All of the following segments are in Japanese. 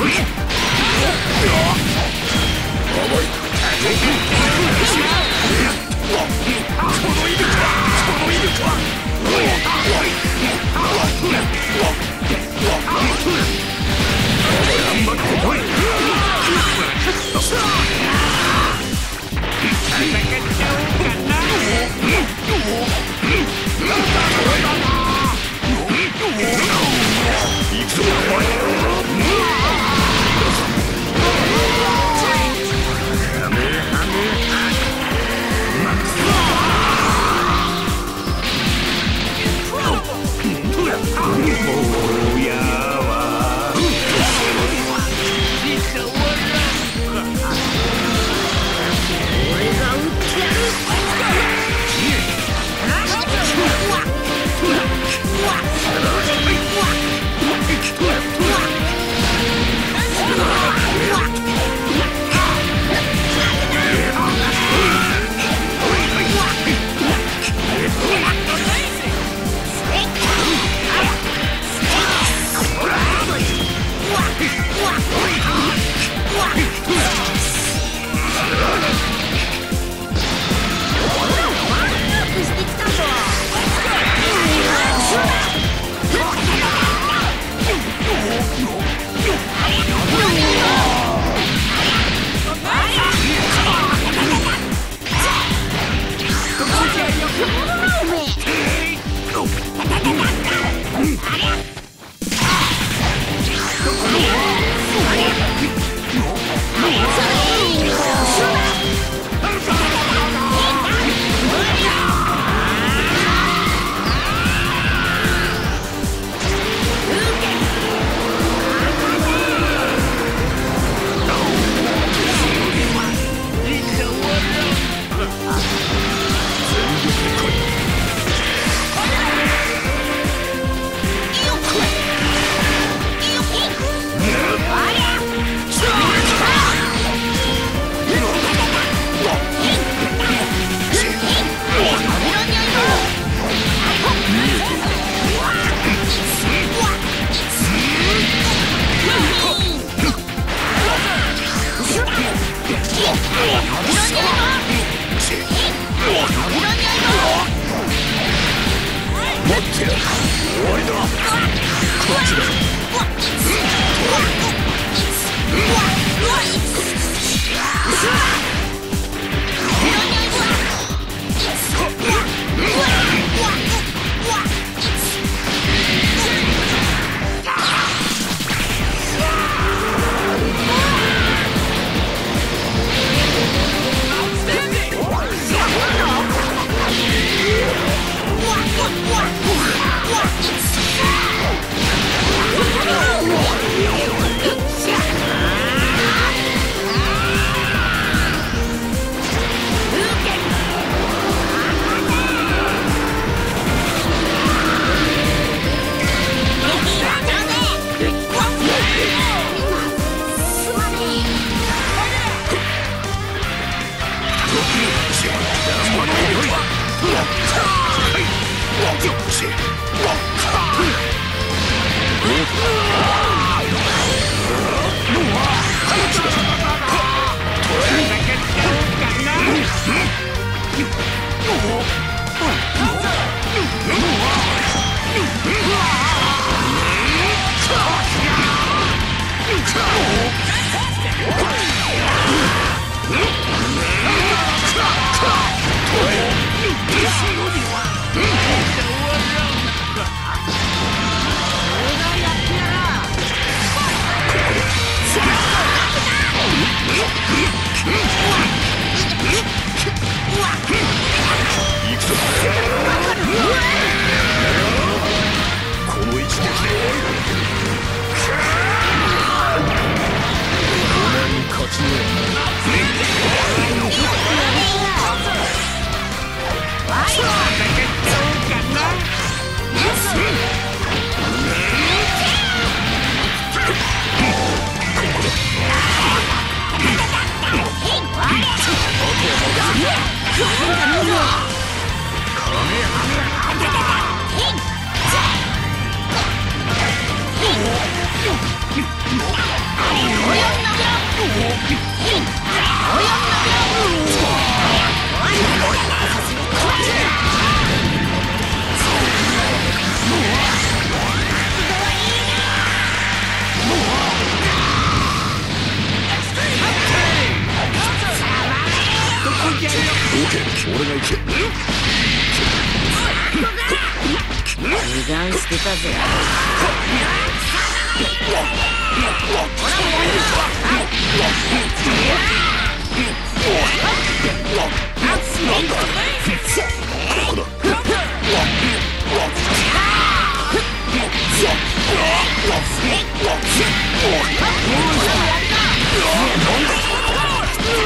Look! Hey! 俺が行け。油断してたぜ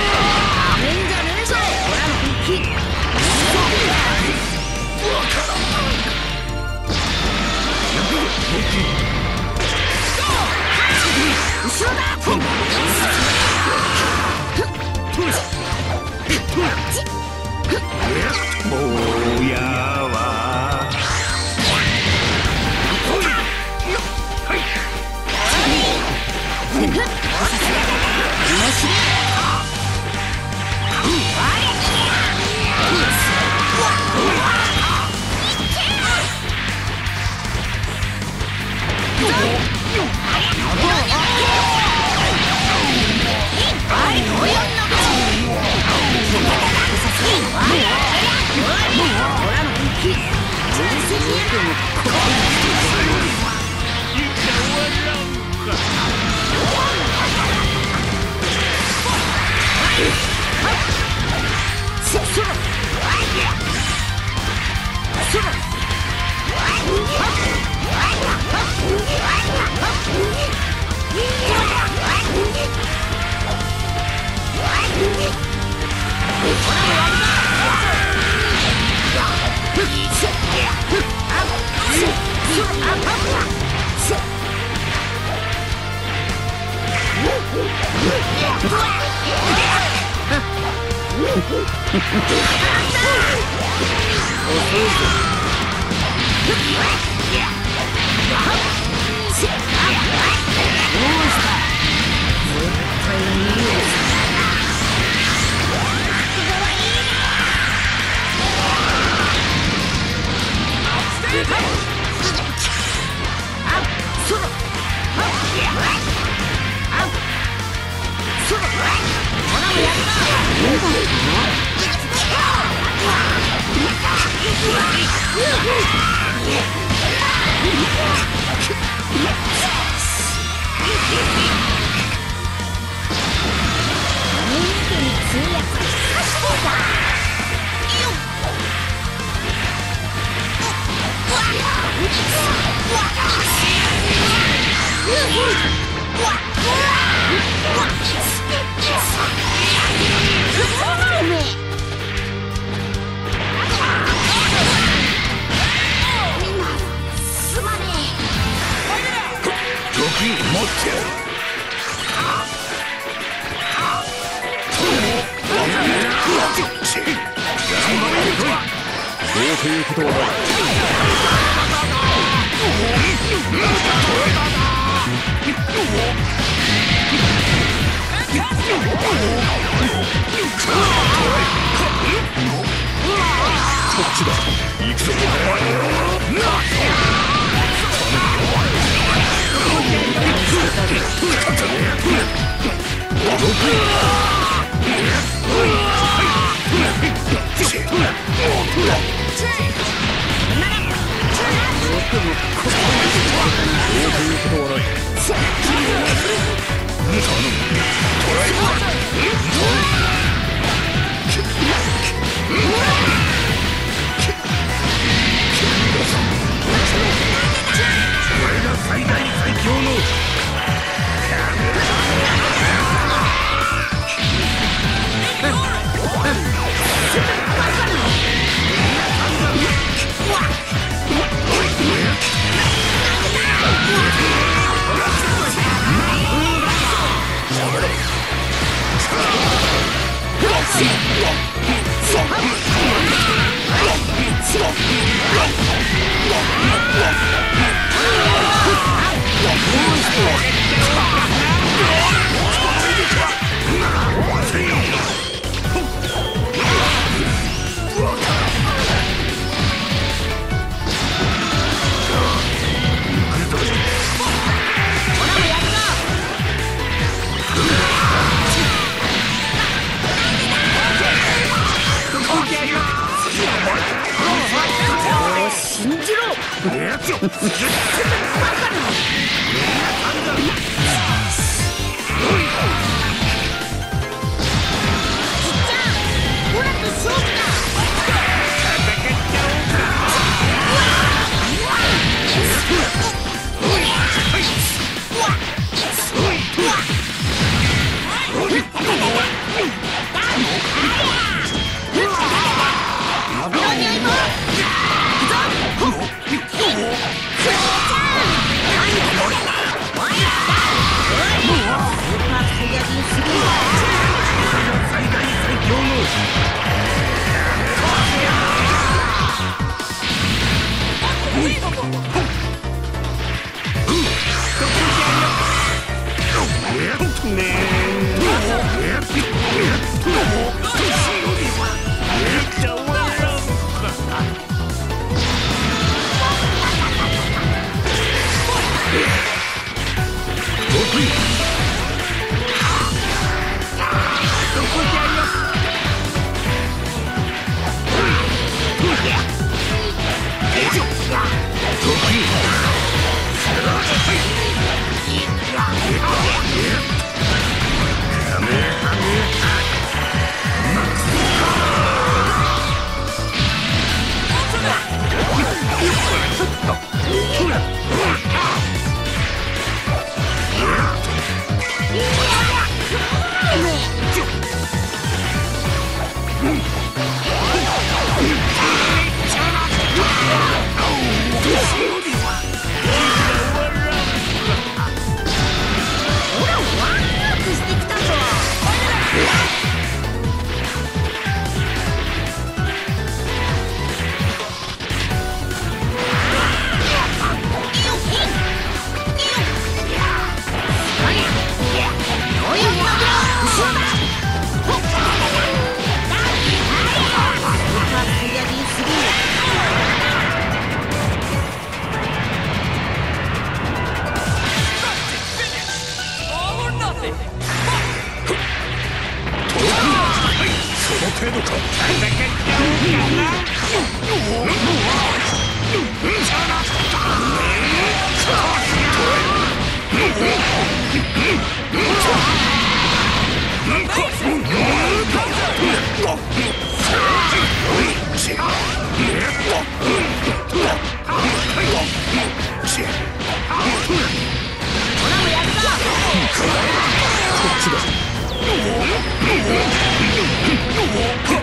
坊そうということはないこっちだ。行くぞ。そうということはない最大最強の待